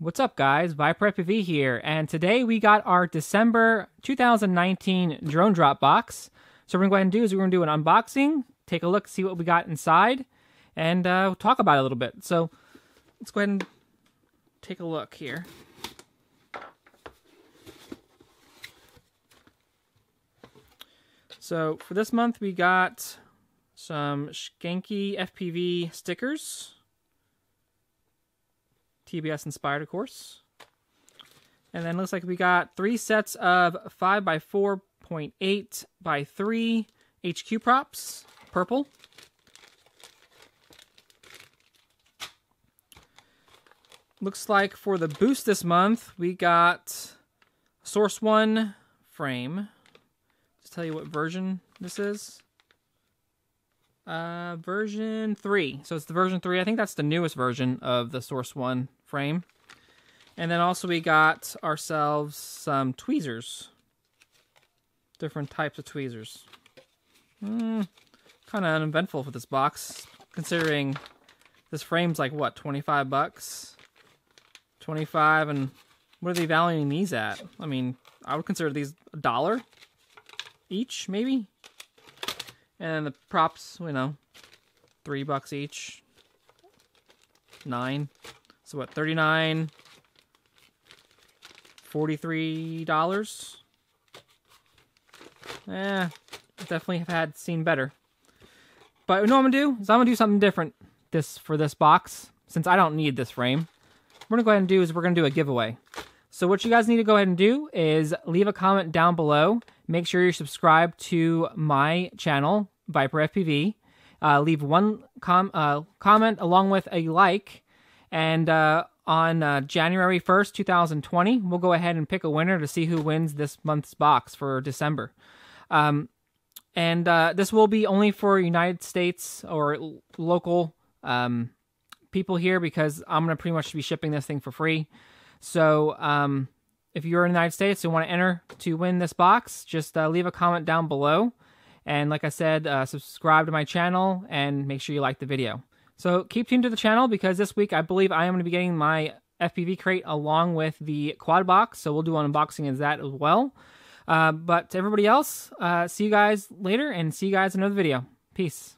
What's up, guys? Viper FPV here, and today we got our December 2019 drone drop box. So, what we're going to go ahead and do is we're going to do an unboxing, take a look, see what we got inside, and uh, talk about it a little bit. So, let's go ahead and take a look here. So, for this month, we got some Skanky FPV stickers. TBS inspired, of course. And then looks like we got three sets of 5 by 4.8 by 3 HQ props, purple. Looks like for the boost this month, we got Source 1 frame. Just tell you what version this is. Uh, version 3. So it's the version 3. I think that's the newest version of the Source 1 frame. And then also we got ourselves some tweezers. Different types of tweezers. Mm, kind of uneventful for this box, considering this frame's like, what, 25 bucks? 25 and what are they valuing these at? I mean, I would consider these a dollar each, maybe? And the props, you know, three bucks each. Nine. So what, 39 $43? Eh, definitely have had seen better. But you know what I'm gonna do? Is I'm gonna do something different this for this box, since I don't need this frame. What we're gonna go ahead and do is we're gonna do a giveaway. So what you guys need to go ahead and do is leave a comment down below. Make sure you're subscribed to my channel, Viper FPV. Uh, leave one com- uh, comment along with a like. And uh, on uh, January 1st, 2020, we'll go ahead and pick a winner to see who wins this month's box for December. Um, and uh, this will be only for United States or local um, people here because I'm going to pretty much be shipping this thing for free. So um, if you're in the United States and want to enter to win this box, just uh, leave a comment down below. And like I said, uh, subscribe to my channel and make sure you like the video. So keep tuned to the channel because this week I believe I am going to be getting my FPV crate along with the quad box. So we'll do an unboxing of that as well. Uh, but to everybody else, uh, see you guys later and see you guys in another video. Peace.